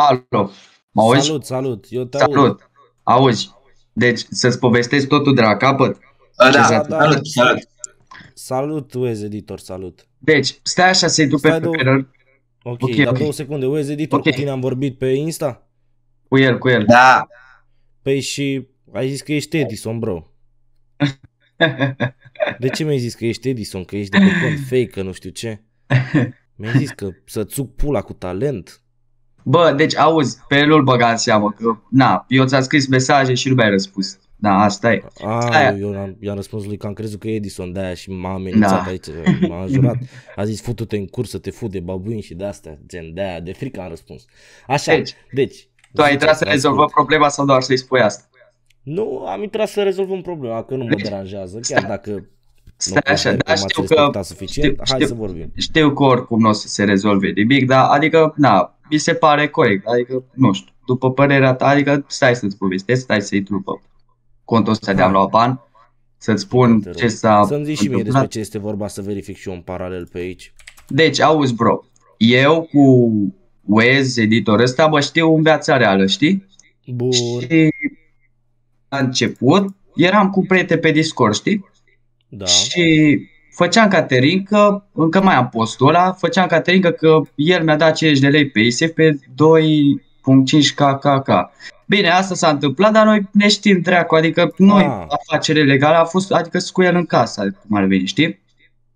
Alo, mă auzi? Salut, salut, eu te Salut. aud. Auzi. Deci, să-ți povestesc totul de la capăt? Da, Ce da, s-a salut, salut. Salut, Wes Editor, salut. Deci, stai așa să-i duc pe Stai două- Federer Ok, Ok, dar ok. două secunde. Wes Editor, Ok. cu tine am vorbit pe Insta? cu el, cu el. Da, Păi și ai zis că ești Edison, bro. De ce mi-ai zis că ești Edison, că ești de pe cont fake, că nu știu ce? Mi-ai zis că să-ți suc pula cu talent. Bă, deci, auzi, pe el îl băga în seamă, că, na, eu ți-am scris mesaje și nu mi-ai răspuns. Da, asta e. A, Aia. eu am, i-am răspuns lui că am crezut că e Edison de aia și m-a amenințat Da. aici, m-a jurat. A zis futu-te în curs să te fut de babuini și de astea, gen de aia, de frică am răspuns. Așa, Deci, deci. Tu ai zice, intrat să te rezolvăm ascult. problema sau doar să-i spui asta? Nu, am intrat să rezolvăm problema, că nu mă deranjează, chiar dacă nu Stai așa, consider că da, m-ați știu că, respectat suficient, știu- hai știu- să vorbim. știu că oricum nu o să se rezolve nimic, dar, adică, na, mi se pare corect, adică, nu știu, după părerea ta, adică, stai să-ți povestesc, stai să intru pe contul ăsta de am luat bani, să-ți spun Te rog. ce s-a Să-mi zici și mie întâmplat. despre ce este vorba să verific și eu în paralel pe aici. Deci, auzi, bro, eu cu Wes, editor ăsta, mă știu în viața reală, știi? Bun, Și la început eram cu prieteni pe Discord, știi? da. Și făceam caterincă, încă mai am postul ăla, făceam caterincă că el mi-a dat 50 de lei pe ISF pe 2.5 KKK. Bine, asta s-a întâmplat, dar noi ne știm dracu, adică noi Ah. afacere legală a fost, adică cu el în casă, cum ar veni, știi?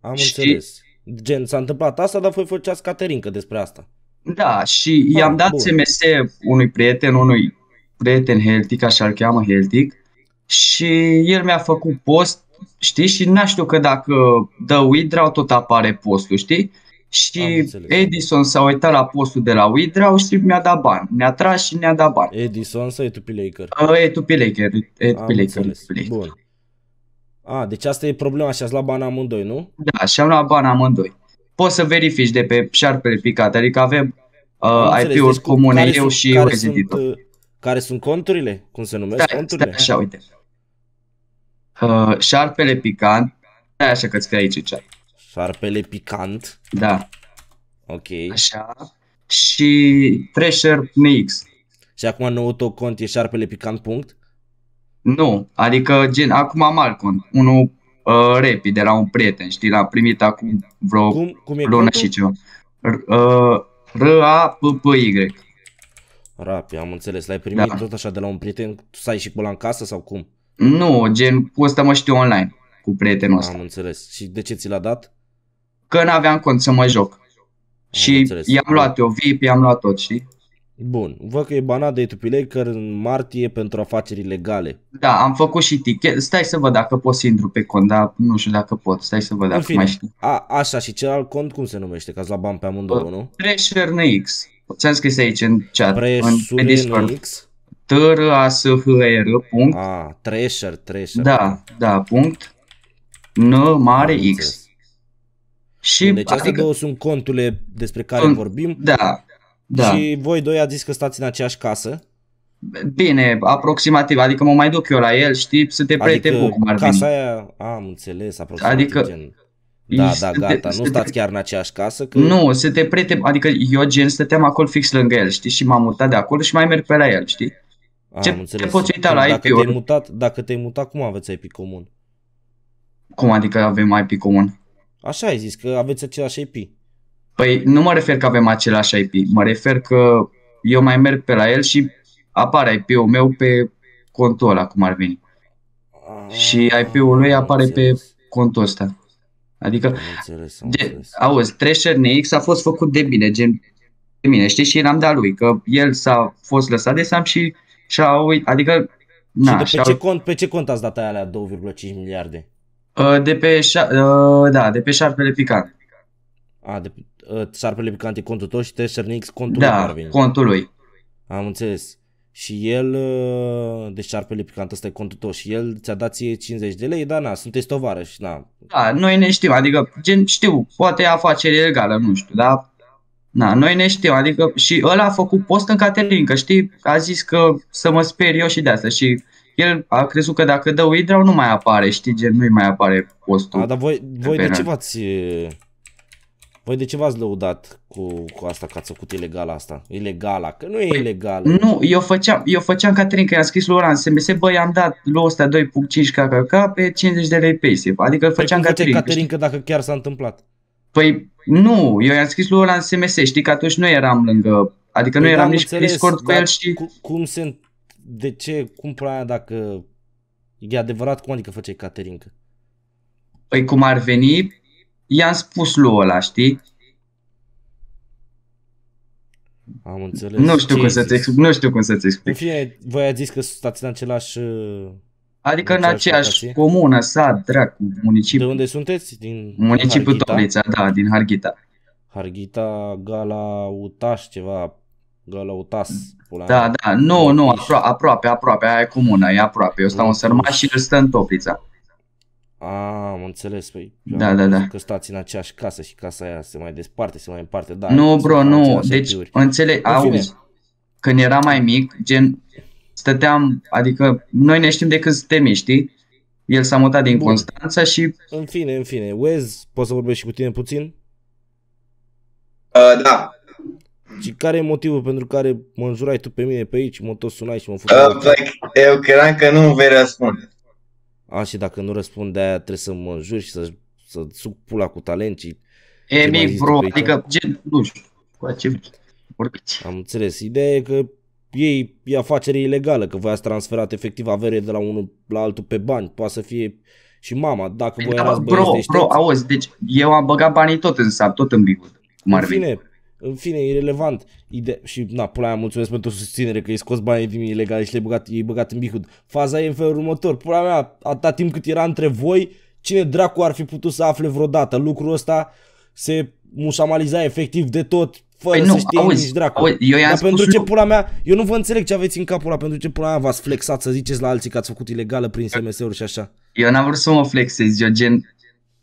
Am și- înțeles. Gen, s-a întâmplat asta, dar voi făceați caterincă despre asta. Da, și Ah, i-am dat bun. SMS unui prieten, unui prieten Heltic, așa îl cheamă Heltic, și el mi-a făcut post, știi, și n știu că dacă dă withdraw tot apare postul, știi? Am Și înțeles. Edison s-a uitat la postul de la withdraw și mi-a dat bani. Ne-a tras și ne-a dat bani. Edison sau Etupilaker? Uh, E tu pe Laker, e tu Am pe Laker, înțeles. e tu pe Laker. Bun. A, deci asta e problema și ați luat bani amândoi, nu? Da, și am luat bani amândoi. Poți să verifici de pe șarpele picat, adică avem uh, Am înțeles. IP-uri Deci cu- comune, care eu sunt- și care Wes sunt, Editor. uh, Care sunt conturile? Cum se numesc Stai, conturile? stai așa, uite. Uh, șarpele picant, stai așa că-ți scrie aici în chat. Șarpele picant. Da, Ok. așa. Și Thrasher MX. Și acum nou tău cont e șarpele picant punct? Nu, adică gen, acum am alt cont. Unul uh, rapid de la un prieten, știi, l-am primit acum vreo Cum, cum e lună contul? și ceva. R- uh, R-A-P-P-Y. Rapi, am înțeles. L-ai primit Da. tot așa de la un prieten? Tu stai și cu ăla în casă sau cum? Nu, gen, cu ăsta mă știu online, cu prietenul ăsta. Am înțeles. Și de ce ți l-a dat? Că n-aveam cont să mă joc. Și înțeles. i-am luat eu VIP, i-am luat tot, știi? Bun. Văd că e banat de Etupilaker în martie pentru afaceri legale. Da, am făcut și ticket. Stai să văd dacă pot să intru pe cont, dar nu știu dacă pot. Stai să văd În dacă fine, mai știu. a, așa și celălalt cont cum se numește? Că ați luat bani pe amândouă, nu? Thrasher NX. Ți-am scris aici în chat, în, pe Presure Discord. NX? T r a s h r punct. A, Thrasher, Thrasher. Da, da, punct. N mare Am X. înțeles. Și Bun, deci astea adică, două sunt conturile despre care Sunt- vorbim da, da. și voi doi ați zis că stați în aceeași casă. Bine, aproximativ, adică mă mai duc eu la el, știi, să te priete Adică cum ar casa veni. aia, a, am înțeles, aproximativ Adică- gen. Da, Să da, te- gata, să nu te- stați chiar în aceeași casă, că Nu, să te priete, adică eu gen stăteam acolo fix lângă el, știi, și m-am mutat de acolo și mai merg pe la el, știi? Am ce- înțeles. te poți uita Cum, la dacă IP-uri? te-ai mutat, dacă te-ai mutat, cum aveți IP comun? Cum adică avem IP comun? Așa ai zis, că aveți același IP. Păi nu mă refer că avem același IP, mă refer că eu mai merg pe la el și apare IP-ul meu pe contul ăla, cum ar veni. Și IP-ul lui Am apare pe înțeles, contul ăsta. Adică, Am înțeles, am gen, înțeles. auzi, Thrasher NX a fost făcut de mine, gen, de mine, știi, și eram de-a lui, că el s-a fost lăsat de seam și și-a uit, adică, na, și de pe și-a ce cont, pe ce cont ați dat aia alea 2,5 miliarde? Uh, De pe, șa- uh, da, de pe șarpele picant. A, de pe, uh, șarpele picant e contul tău și Thrasher NX contul lui care Da, vine. contul lui. Am înțeles. Și el, uh, deci șarpele picant ăsta e contul tău și el ți-a dat ție 50 de lei, dar na, sunteți tovarăși, na. Da, noi ne știm, adică, gen, știu, poate e afacere legală, nu știu, dar, na, noi ne știm, adică, și ăla a făcut post în Caterinca, știi, a zis că să mă sper eu și de asta și el a crezut că dacă dă withdraw nu mai apare, știi, gen, nu-i mai apare postul. A, dar voi, voi de pe ce rând. v-ați... uh, Voi de ce v-ați lăudat cu, cu asta, că ați făcut ilegal asta? Ilegala, că nu e Păi, ilegal. Nu, eu făceam, eu făceam Caterin, că i-am scris lui Oran SMS, băi, am dat lui ăsta 2.5 KKK pe 50 de lei paysafe. Adică îl Păi făceam cum făceai Caterin. Caterin că dacă chiar s-a întâmplat? Păi nu, eu i-am scris lui Oran SMS, știi că atunci nu eram lângă, adică nu Păi da, eram am nici pe înțeles, Discord cu dar el și... Cu, cum se... De ce? Cum pula aia dacă... E adevărat, cum adică făceai Caterinca? Păi cum ar veni, i-am spus lui ăla, știi? Am înțeles. Nu știu Ce cum ai să-ți zis? explic, nu știu cum să-ți În explic. fine, voi ați zis că stați în același... uh, Adică în aceeași aceeași locație? comună, sat, dracu, De municipiu, unde sunteți? Din municipiul Harghita? Toplița, da, din Harghita. Harghita, Gala, Utaș, ceva... Gala, Utas. pula Da, mea. da, nu, nu, Topliș. apro- aproape, aproape, aia e comună, e aproape. Eu stau în Topliș. Sărmaș și el stă în Toplița. A, am înțeles, păi. eu Da, am da, crezut da. Că stați în aceeași casă și casa aia se mai desparte, se mai împarte. Da, Nu, sunt bro, în nu, aceleași deci, IP-uri. înțeleg, În fine. auzi, când eram mai mic, gen, stăteam, adică, noi ne știm de când suntem mici, știi? El s-a mutat din Bun. Constanța și, În fine, în fine. Wez, poți să vorbești și cu tine puțin? Uh, da. Și care e motivul pentru care mă înjurai tu pe mine pe aici, mă tot sunai și mă făceai? Uh, păi, eu credeam că nu vei răspunde. A, și dacă nu răspund de aia trebuie să mă înjuri și să, să suc pula cu talent și e Ce mai mic, zici tu bro, pe aici? adică, gen, nu știu, cu ce vorbiți. am înțeles. Ideea e că ei e afacere ilegală, că voi ați transferat efectiv avere de la unul la altul pe bani. Poate să fie și mama, dacă voi Da, erați băieți bro, deștepți. bro, auzi, deci eu am băgat banii tot în sat, tot în Bigwood, cum ar în veni. fine, în fine, e relevant. Ide- și, na, pula aia, mulțumesc pentru susținere că ai scos banii din ilegal și le-ai băgat, i-ai băgat în bihud. Faza e în felul următor. Pula mea, atâta timp cât era între voi, cine dracu ar fi putut să afle vreodată? Lucrul ăsta se mușamaliza efectiv de tot, fără Păi să nu, știe auzi, nici dracu. auzi, eu i-am Dar spus pentru ce lui- pula mea, eu nu vă înțeleg ce aveți în capul ăla, pentru ce pula mea v-ați flexat să ziceți la alții că ați făcut ilegală prin SMS-uri și așa. Eu n-am vrut să mă flexez, eu gen,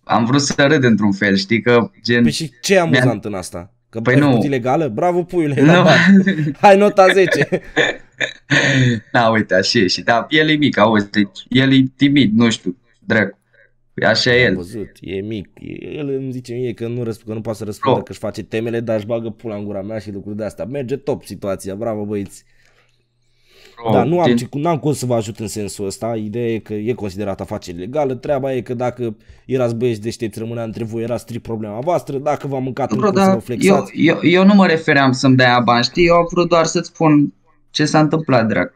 am vrut să râd într-un fel, știi că gen... Păi și ce e amuzant în asta? Că Păi ai nu. făcut ilegală? Bravo puiule, Nu. la bani. Hai nota 10. Da, uite, așa e și, da, el e mic, auzi, deci el e timid, nu știu, dracu. Așa e Am el. văzut, e mic. El îmi zice mie că nu, răsp- că nu poate să răspundă, Bro. că își face temele, dar își bagă pula în gura mea și lucruri de astea. Merge top situația, bravo băieți. Bro, da, nu am, gen, ce, n-am cum să vă ajut în sensul ăsta. Ideea e că e considerată afacere legală. Treaba e că dacă erați băieți deștepți, rămânea între voi, era strict problema voastră. Dacă v-am mâncat în Bro, cur să vă dar eu, flexați. eu, eu nu mă refeream să-mi dea bani, știi? Eu am vrut doar să-ți spun ce s-a întâmplat, drag.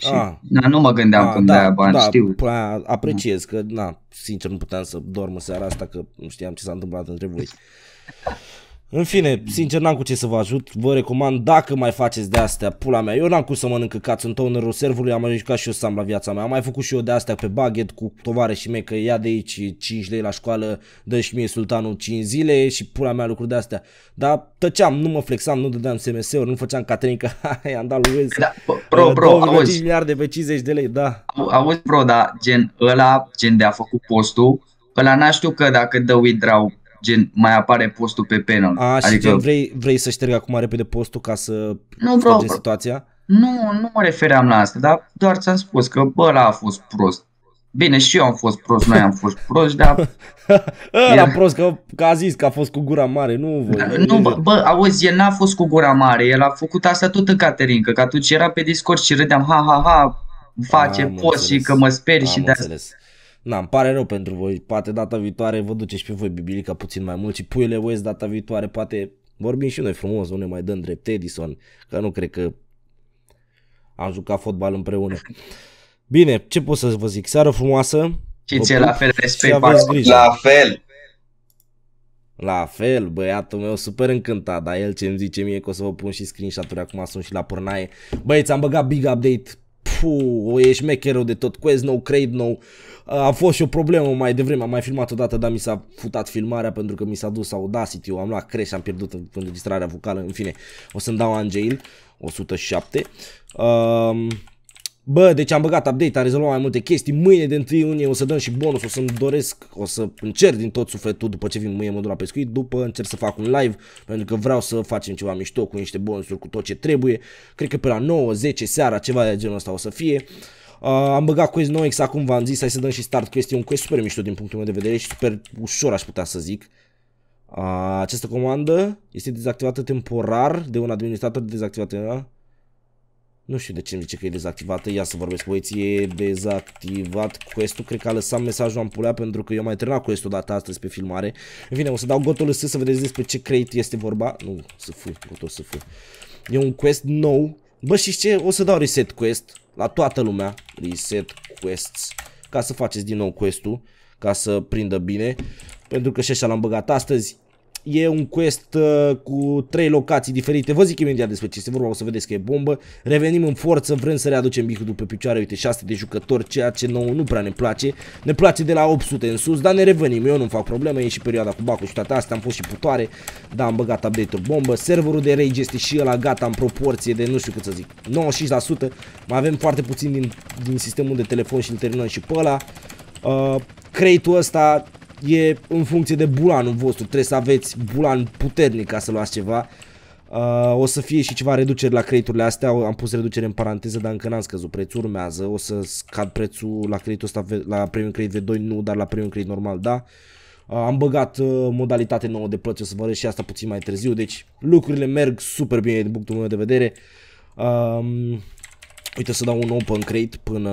Și, Ah. na, nu mă gândeam Ah, când da, dea bani, da, știu. pula mea, apreciez că, na, sincer nu puteam să dorm în seara asta că nu știam ce s-a întâmplat între voi. În fine, sincer n-am cu ce să vă ajut, vă recomand dacă mai faceți de astea, pula mea, eu n-am cum să mănânc căcați în tonerul serverului, am mai jucat și eu sam la viața mea, am mai făcut și eu de astea pe baghet cu tovarășii mei, că ia de aici 5 lei la școală, dă și mie sultanul 5 zile și pula mea lucruri de astea. Dar tăceam, nu mă flexam, nu dădeam SMS-uri, nu făceam Caterin că hai, am dat lui Wes. Da, bro, bro, 2,5 auzi, miliarde pe 50 de lei, da. au- auzi, bro, da, gen, ăla, gen de a făcut postul, ăla n-a știu că dacă dă withdraw, gen, mai apare postul pe panel. A, și adică, gen vrei, vrei să ștergi acum repede postul ca să Nu, bro, scurgem bro. situația? Nu, nu mă refeream la asta, dar doar ți-am spus că bă, ăla a fost prost. Bine, și eu am fost prost, noi am fost proști, dar Ăla El- prost că, că a zis că a fost cu gura mare, nu voi. Dar Nu, bă, bă, auzi, el n-a fost cu gura mare, el a făcut asta tot în Caterinca, că atunci era pe Discord și râdeam, ha, ha, ha, face Am post și înțeles. că mă speri și Am de asta. Înțeles. Na, îmi pare rău pentru voi. Poate data viitoare vă duceți pe voi bibilica puțin mai mult și puiule West data viitoare poate vorbim și noi frumos, nu ne mai dăm drept Edison, că nu cred că am jucat fotbal împreună. Bine, ce pot să vă zic? Seară frumoasă. Și Vă ție pup la fel și respect, aveți Paco. grijă. La fel. La fel, băiatul meu super încântat, dar el ce îmi zice mie că o să vă pun și screenshot-uri, acum sunt și la pârnaie. Băieți, am băgat big update, Puh, o e șmecherul de tot, quest nou, crate nou. A fost și o problemă mai devreme, am mai filmat odată, dar mi s-a futat filmarea pentru că mi s-a dus Audacity, eu am luat crash, am pierdut înregistrarea vocală, în fine, o să-mi dau Angel 107. Um, Bă, deci am băgat update, am rezolvat mai multe chestii. Mâine de 1 iunie o să dăm și bonus, o să-mi doresc, o să încerc din tot sufletul după ce vin mâine modul la pescuit, după încerc să fac un live, pentru că vreau să facem ceva mișto cu niște bonusuri, cu tot ce trebuie. Cred că pe la 9-10 seara, ceva de genul ăsta o să fie. Uh, am băgat quest nou, exact cum v-am zis, hai să dăm și start quest, e un quest super mișto din punctul meu de vedere și super ușor aș putea să zic. A, această comandă este dezactivată temporar de un administrator dezactivată. Da? Nu știu de ce îmi zice că e dezactivată. Ia să vorbesc cu băieții. E dezactivat quest-ul. Cred că a lăsat mesajul ampulea pentru că eu mai terminat quest-ul data astăzi pe filmare. În fine, o să dau gotul să vedeți despre ce crate este vorba. Nu, să fu, gotol să fu. E un quest nou. Bă, și ce? O să dau reset quest la toată lumea. Reset quests. Ca să faceți din nou quest-ul. Ca să prindă bine. Pentru că și așa l-am băgat astăzi e un quest uh, cu trei locații diferite. Vă zic imediat despre ce este vorba, o să vedeți că e bombă. Revenim în forță, vrem să readucem Bihudul pe picioare, uite 6 de jucători, ceea ce nouă nu prea ne place. Ne place de la 800 în sus, dar ne revenim, eu nu fac probleme, e și perioada cu bacul și toate astea, am fost și putoare, da, am băgat update-uri bombă. Serverul de Rage este și ăla gata în proporție de, nu știu cât să zic, 95%. Mai avem foarte puțin din, din sistemul de telefon și îl terminăm și pe ăla. Uh, Crate-ul ăsta e în funcție de bulanul vostru, trebuie să aveți bulan puternic ca să luați ceva. Uh, o să fie și ceva reduceri la crate astea, am pus reducere în paranteză, dar încă n-am scăzut prețul, urmează, o să scad prețul la crate ăsta, la premium crate V2 nu, dar la premium crate normal, da. Uh, am băgat uh, modalitate nouă de plăți, o să vă arăt și asta puțin mai târziu, deci lucrurile merg super bine din punctul meu de vedere. Uh, uite să dau un open crate până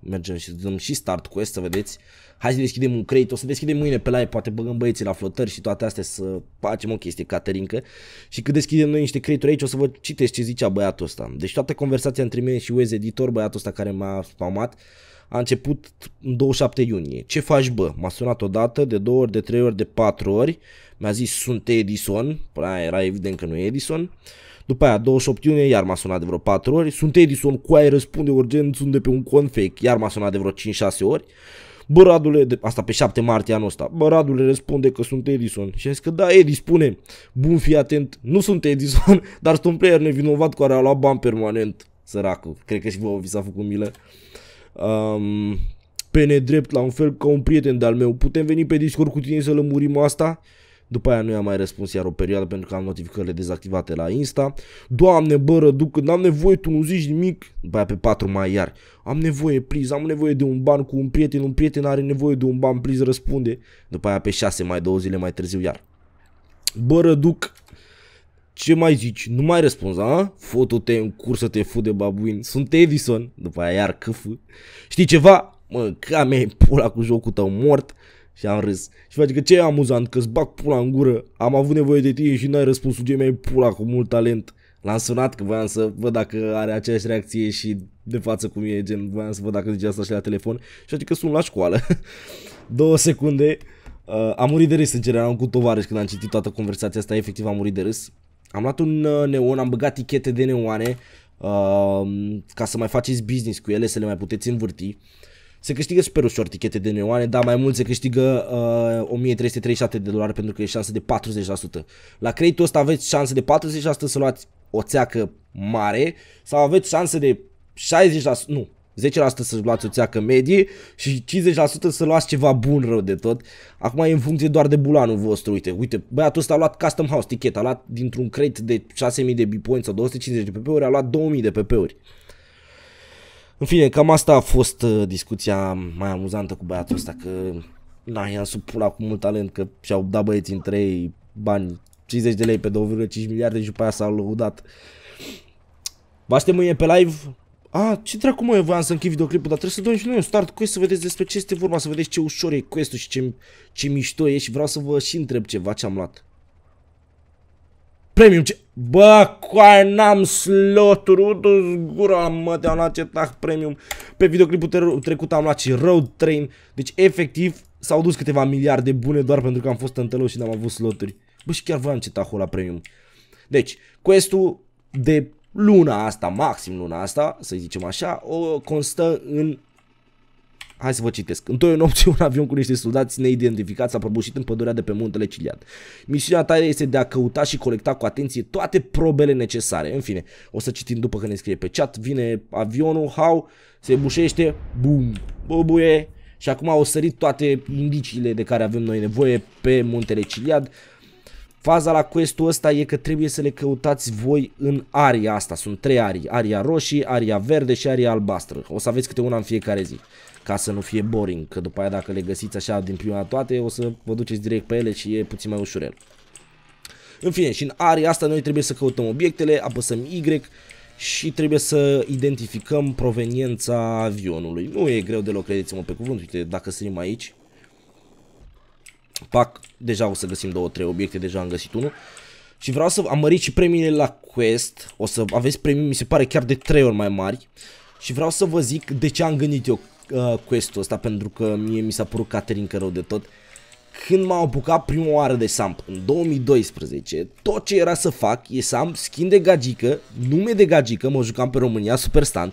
mergem și dăm și start quest, să vedeți. Hai să deschidem un crate, o să deschidem mâine pe live, poate băgăm băieții la flotări și toate astea să facem o chestie caterincă. Și când deschidem noi niște crate aici, o să vă citesc ce zicea băiatul ăsta. Deci toată conversația între mine și Wes Editor, băiatul ăsta care m-a spamat, a început în 27 iunie. Ce faci bă? M-a sunat odată, de două ori, de trei ori, de patru ori. Mi-a zis sunt Edison, până era evident că nu e Edison. După aia, 28 iunie, iar m-a sunat de vreo 4 ori. Sunt Edison, cu aia răspunde urgent, sunt de pe un cont fake, iar m-a sunat de vreo 5-6 ori. Băradule, de, asta pe 7 martie anul ăsta, Băradule răspunde că sunt Edison. Și a zis că da, Edi spune, bun, fi atent, nu sunt Edison, dar sunt un player nevinovat care a luat bani permanent. Săracul, cred că și vouă vi s-a făcut milă. Um, pe nedrept, la un fel ca un prieten de-al meu, putem veni pe Discord cu tine să lămurim asta? După aia nu i-am mai răspuns iar o perioadă pentru că am notificările dezactivate la Insta. Doamne, bă, răduc, când am nevoie, tu nu zici nimic. După aia pe 4 mai iar. Am nevoie, please, am nevoie de un ban cu un prieten, un prieten are nevoie de un ban, please, răspunde. După aia pe 6 mai, două zile mai târziu iar. Bă, răduc, ce mai zici? Nu mai răspunzi, a? Foto-te în cursă, te fu de babuin. Sunt Edison. După aia iar câf. Știi ceva? Mă, ca mea pula cu jocul tău mort. Și am râs. Și face că ce e amuzant, că-ți bag pula în gură, am avut nevoie de tine și n-ai răspuns ce mai pula cu mult talent. L-am sunat că voiam să văd dacă are aceeași reacție și de față cum e, gen, voiam să văd dacă zice asta și la telefon. Și face că sunt la școală. Două secunde. Uh, am murit de râs, sincer, eram cu tovarăș când am citit toată conversația asta, efectiv am murit de râs. Am luat un uh, neon, am băgat tichete de neoane uh, ca să mai faceți business cu ele, să le mai puteți învârti. Se câștigă super ușor tichete de neoane, dar mai mult se câștigă uh, 1337 de dolari pentru că e șansă de 40%. La creditul ăsta aveți șanse de 40% să luați o țeacă mare sau aveți șanse de 60%, nu, 10% să luați o țeacă medie și 50% să luați ceva bun rău de tot. Acum e în funcție doar de bulanul vostru. Uite, uite, băiatul ăsta a luat Custom House ticket, a luat dintr-un crate de 6000 de B-points sau 250 de PP-uri, a luat 2000 de PP-uri. În fine, cam asta a fost uh, discuția mai amuzantă cu băiatul ăsta, că na, i-am sub pula cu mult talent, că și-au dat băieții între ei bani 50 de lei pe 2,5 miliarde și după aia s-au lăudat. Vă aștept mâine pe live. A, ce dracu mă, eu voiam să închid videoclipul, dar trebuie să dăm și noi un start quest să vedeți despre ce este vorba, să vedeți ce ușor e quest și ce, ce mișto e și vreau să vă și întreb ceva ce am luat. Premium, ce... Bă, coaie, n-am sloturi, udu gura mă, te-am luat cetac premium. Pe videoclipul trecut am luat și Road Train. Deci, efectiv, s-au dus câteva miliarde bune doar pentru că am fost întâlnit și n-am avut sloturi. Bă, și chiar voiam cetahul la premium. Deci, questul de luna asta, maxim luna asta, să zicem așa, o constă în Hai să vă citesc. Întoi în opție un avion cu niște soldați neidentificați a prăbușit în pădurea de pe muntele Ciliad. Misiunea ta este de a căuta și colecta cu atenție toate probele necesare. În fine, o să citim după că ne scrie pe chat. Vine avionul, how, se bușește, bum, băbuie. Și acum au sărit toate indiciile de care avem noi nevoie pe muntele Ciliad. Faza la questul ăsta e că trebuie să le căutați voi în aria asta. Sunt trei arii. Aria roșie, aria verde și aria albastră. O să aveți câte una în fiecare zi. Ca să nu fie boring, că după aia dacă le găsiți așa din prima toate, o să vă duceți direct pe ele și e puțin mai ușurel. În fine, și în aria asta noi trebuie să căutăm obiectele, apăsăm Y și trebuie să identificăm proveniența avionului. Nu e greu deloc, credeți-mă pe cuvânt, uite, dacă sărim aici, pac, deja o să găsim două, trei obiecte, deja am găsit unul. Și vreau să am mărit și premiile la Quest, o să aveți premii, mi se pare chiar de trei ori mai mari. Și vreau să vă zic de ce am gândit eu uh, Quest-ul ăsta, pentru că mie mi s-a părut Caterin rău de tot. Când m-am apucat prima oară de Samp, în 2012, tot ce era să fac e să am skin de gagică, nume de gagică, mă jucam pe România, Superstand,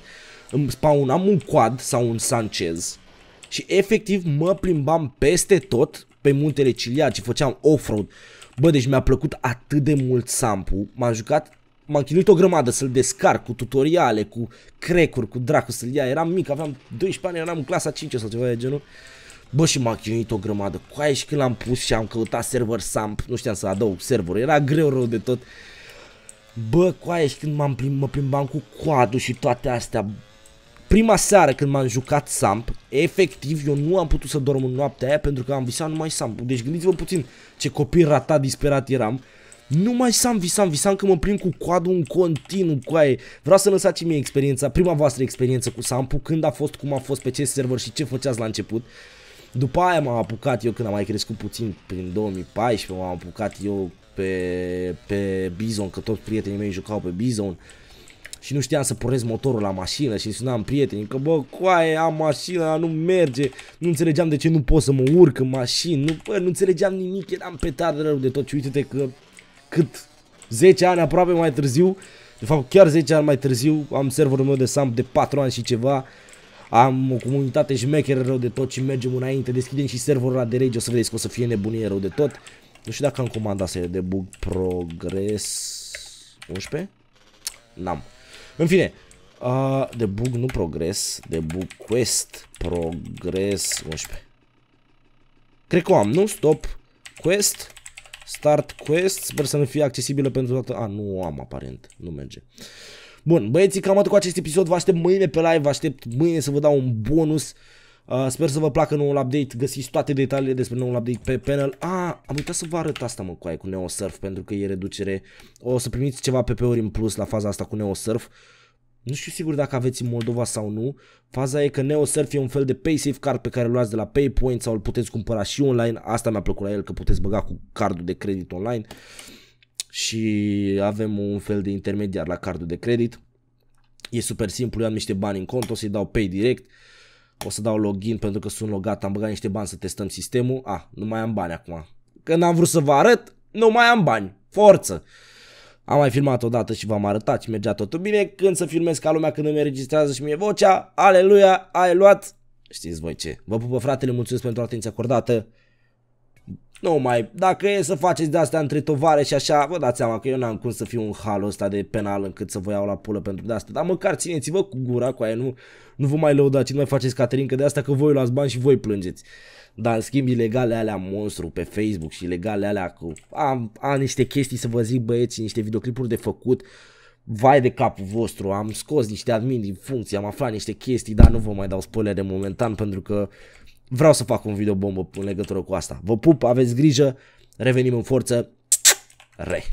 îmi spawnam un quad sau un Sanchez și efectiv mă plimbam peste tot pe muntele Ciliar și făceam off-road. Bă, deci mi-a plăcut atât de mult Sampu, m-am jucat m-am chinuit o grămadă să-l descarc cu tutoriale, cu crack cu dracu să-l ia. Eram mic, aveam 12 ani, eram în clasa 5 sau ceva de genul. Bă, și m-a chinuit o grămadă. Cu aia și când l-am pus și am căutat server SAMP, nu știam să adaug server, era greu rău de tot. Bă, cu aia și când m-am plim mă plimbam cu coadul și toate astea, prima seară când m-am jucat Samp, efectiv eu nu am putut să dorm în noaptea aia pentru că am visat numai Samp. Deci gândiți-vă puțin ce copil ratat, disperat eram. Nu mai sam, visam, visam că mă prind cu coadul în continuu cu aia. Vreau să lăsați mie experiența, prima voastră experiență cu Sampu, când a fost, cum a fost, pe ce server și ce făceați la început. După aia m-am apucat eu când am mai crescut puțin, prin 2014, m-am apucat eu pe, pe Bizon, că toți prietenii mei jucau pe Bizon și nu știam să pornesc motorul la mașină și sunam prietenii că bă, coaie, am mașina, nu merge, nu înțelegeam de ce nu pot să mă urc în mașină, nu, bă, nu înțelegeam nimic, eram petard rău de tot și uite-te că cât 10 ani aproape mai târziu, de fapt chiar 10 ani mai târziu, am serverul meu de SAMP de 4 ani și ceva, am o comunitate șmecheră rău de tot și mergem înainte, deschidem și serverul ăla de rage, o să vedeți că o să fie nebunie rău de tot. Nu știu dacă am comandat să de bug progres 11? N-am. În fine, uh, de bug nu progres, de bug quest progres 11. Cred că o am, nu? Stop quest start quest, sper să nu fie accesibilă pentru toată... A, nu o am aparent, nu merge. Bun, băieții, cam atât cu acest episod, vă aștept mâine pe live, vă aștept mâine să vă dau un bonus. Uh, sper să vă placă noul update, găsiți toate detaliile despre noul update pe panel. Ah, am uitat să vă arăt asta mă cu aia, cu NeoSurf, pentru că e reducere. O să primiți ceva PP-uri în plus la faza asta cu NeoSurf. Nu știu sigur dacă aveți în Moldova sau nu. Faza e că NeoSurf e un fel de PaySafe card pe care îl luați de la PayPoint sau îl puteți cumpăra și online. Asta mi-a plăcut la el că puteți băga cu cardul de credit online. Și avem un fel de intermediar la cardul de credit. E super simplu, eu am niște bani în cont, o să-i dau pay direct. O să dau login pentru că sunt logat, am băgat niște bani să testăm sistemul. Ah, nu mai am bani acum. Când am vrut să vă arăt, nu mai am bani. Forță! Am mai filmat odată și v-am arătat și mergea totul bine. Când să filmez ca lumea când îmi înregistrează și mie vocea, aleluia, ai luat. Știți voi ce. Vă pupă fratele, mulțumesc pentru atenția acordată. Nu mai, dacă e să faceți de astea între tovare și așa, vă dați seama că eu n-am cum să fiu un hal ăsta de penal încât să vă iau la pulă pentru de asta. Dar măcar țineți-vă cu gura cu aia, nu, nu vă mai lăudați, nu mai faceți Caterinca de asta că voi luați bani și voi plângeți. Dar în schimb ilegale alea monstru pe Facebook și ilegale alea cu... Am, am niște chestii să vă zic băieți, niște videoclipuri de făcut. Vai de capul vostru, am scos niște admin din funcție, am aflat niște chestii, dar nu vă mai dau spoilere momentan pentru că vreau să fac un video bombă în legătură cu asta. Vă pup, aveți grijă, revenim în forță. Re.